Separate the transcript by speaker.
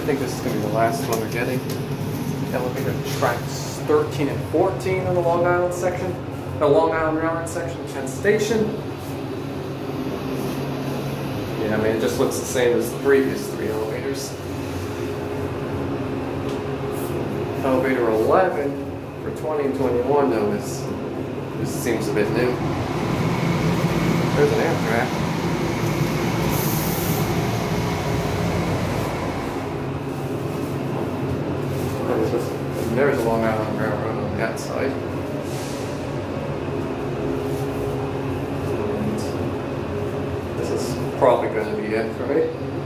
Speaker 1: think this is going to be the last one we're getting. Elevator tracks 13 and 14 on the Long Island section. The Long Island Railroad section, Penn Station. Yeah, I mean, it just looks the same as the previous three elevators. Elevator 11 for 20 and 21 though is, this seems a bit new. There's, there's a Long Island Railroad on that side. And this is probably going to be it for me.